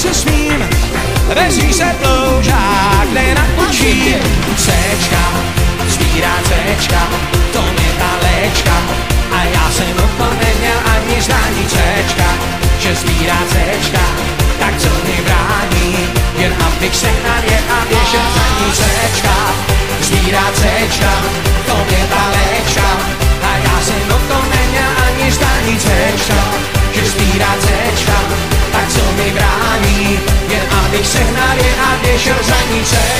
se svým, vezí se ploužák, nenaučí. Cčka, svírá Cčka, to mě ta léčka, a já jsem o tom neměl ani zdání Cčka, že svírá Cčka tak co mě brání, jen abych se na a běžel za ní. Cčka, svírá Cčka, Sehnal je a běžel za ní před